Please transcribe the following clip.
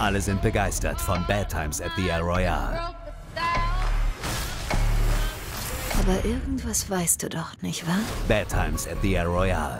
Alle sind begeistert von Bad Times at the El Royale. Aber irgendwas weißt du doch, nicht wahr? Bad Times at the El Royale.